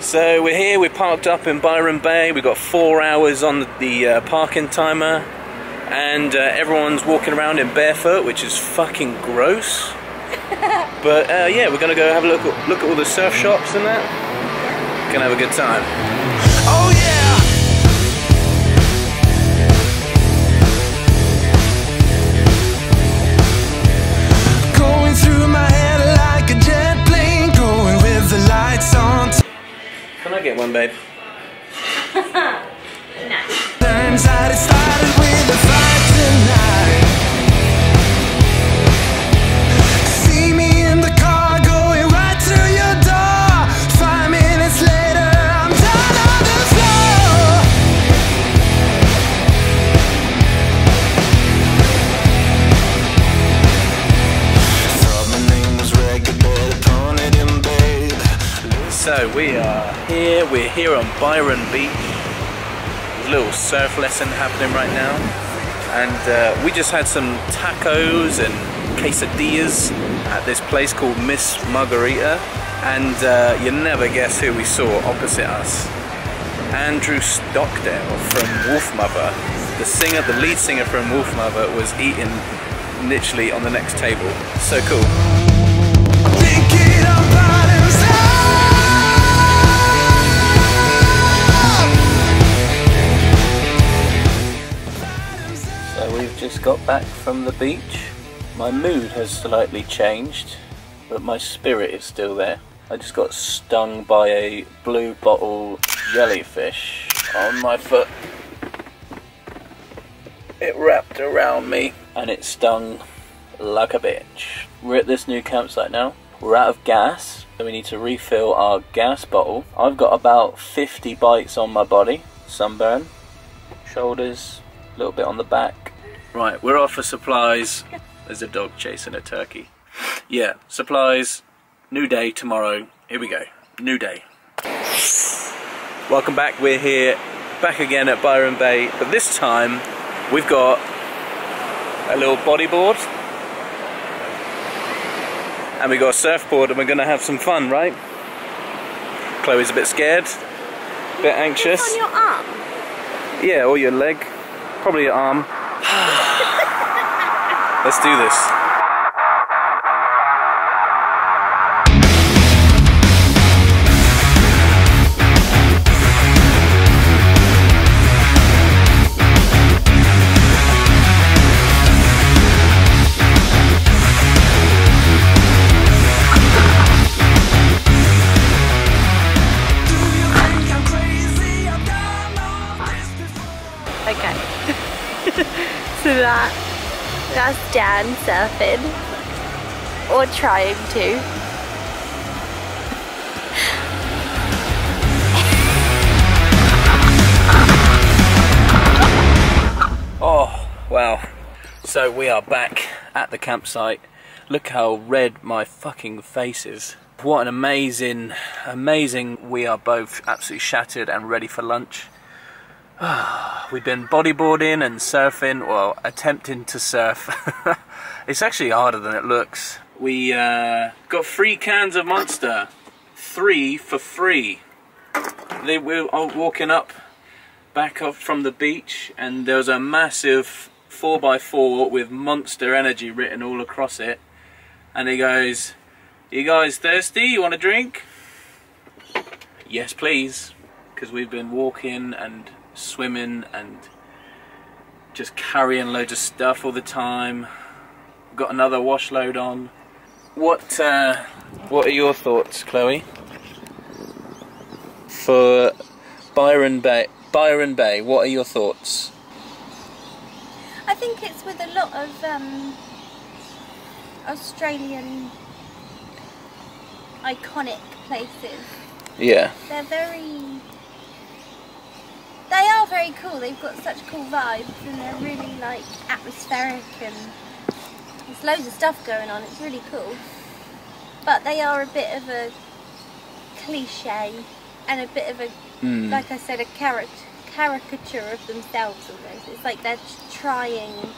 So we're here, we're parked up in Byron Bay, we've got four hours on the, the uh, parking timer, and uh, everyone's walking around in barefoot, which is fucking gross. but uh, yeah, we're gonna go have a look at, look at all the surf shops and that. Gonna have a good time. Oh yeah. Going through my Can I get one, babe? Turns So we are here, we're here on Byron Beach. Little surf lesson happening right now. And uh, we just had some tacos and quesadillas at this place called Miss Margarita. And uh, you never guess who we saw opposite us. Andrew Stockdale from Wolfmother. The singer, the lead singer from Wolfmother was eating literally on the next table. So cool. Got back from the beach. My mood has slightly changed, but my spirit is still there. I just got stung by a blue bottle jellyfish on my foot. It wrapped around me and it stung like a bitch. We're at this new campsite now. We're out of gas, so we need to refill our gas bottle. I've got about 50 bites on my body, sunburn, shoulders, a little bit on the back. Right, we're off for supplies. There's a dog chasing a turkey. Yeah, supplies. New day tomorrow. Here we go. New day. Welcome back. We're here, back again at Byron Bay, but this time we've got a little bodyboard and we got a surfboard and we're gonna have some fun, right? Chloe's a bit scared, a bit anxious. on your arm. Yeah, or your leg. Probably your arm. Let's do this. That that's Dan surfing. Or trying to. Oh, wow. So we are back at the campsite. Look how red my fucking face is. What an amazing, amazing. We are both absolutely shattered and ready for lunch. We've been bodyboarding and surfing, well, attempting to surf. it's actually harder than it looks. We uh, got three cans of Monster, three for free. They were walking up back up from the beach and there was a massive 4x4 with Monster Energy written all across it. And he goes, You guys thirsty? You want a drink? Yes, please. Because we've been walking and swimming and just carrying loads of stuff all the time. Got another wash load on. What uh, What are your thoughts, Chloe? For Byron Bay, Byron Bay, what are your thoughts? I think it's with a lot of um, Australian iconic places. Yeah, They're very. Very cool. They've got such cool vibes, and they're really like atmospheric, and there's loads of stuff going on. It's really cool. But they are a bit of a cliche, and a bit of a, Mm. like I said, a character caricature of themselves almost. It's like they're trying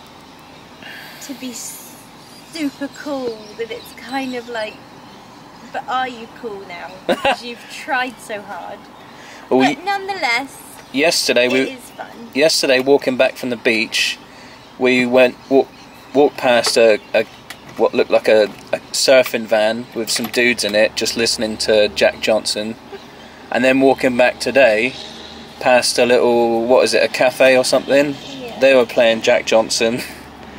to be super cool, but it's kind of like but are you cool now? Because you've tried so hard. Well, we, But nonetheless, yesterday it we is fun. yesterday walking back from the beach, we went walk, walked past a, a what looked like a, a surfing van with some dudes in it, just listening to Jack Johnson, and then walking back today, past a little what is it, a cafe or something? Yeah. They were playing Jack Johnson.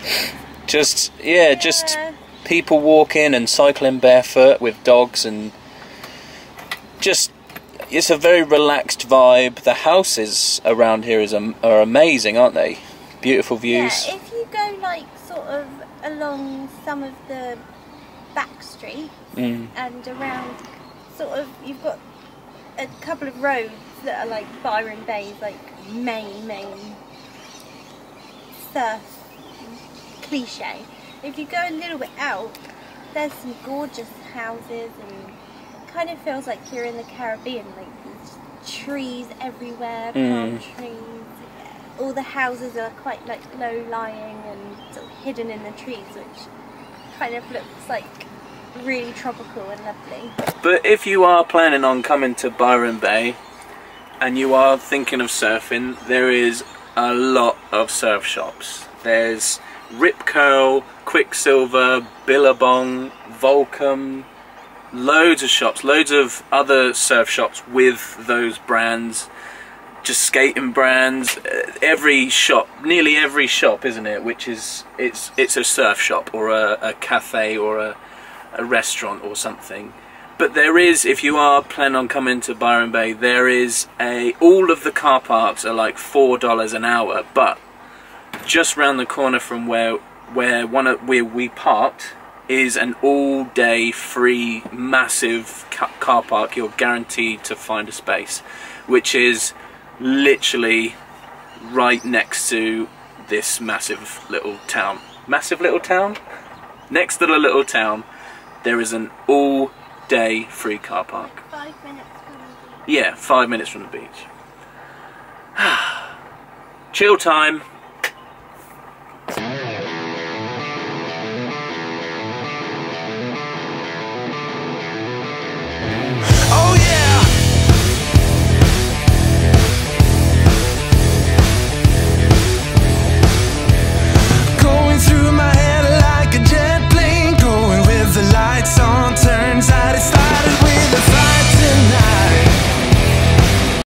just yeah, just people walking and cycling barefoot with dogs and just it's a very relaxed vibe. The houses around here is are amazing, aren't they? Beautiful views. Yeah, if you go like sort of along some of the back streets Mm. and around, sort of, you've got a couple of roads that are like Byron Bay's like main main surf cliche. If you go a little bit out, there's some gorgeous houses and kind of feels like you're in the Caribbean. Like trees everywhere, palm Mm. trees. All the houses are quite like low lying and sort of hidden in the trees, which kind of looks like really tropical and lovely. But if you are planning on coming to Byron Bay and you are thinking of surfing, there is a lot of surf shops. There's Rip Curl, Quiksilver, Billabong, Volcom, loads of shops, loads of other surf shops with those brands, just skating brands. uh, Every shop, nearly every shop, isn't it? Which is it's it's a surf shop or a, a cafe or a a restaurant or something. But there is, if you are planning on coming to Byron Bay, there is a. All of the car parks are like four dollars an hour, but just round the corner from where where one of where we parked is an all-day free massive ca- car park. You're guaranteed to find a space, which is literally right next to this massive little town. Massive little town. Next to the little town, there is an all-day free car park. Five minutes from the beach. Yeah, five minutes from the beach. Chill time.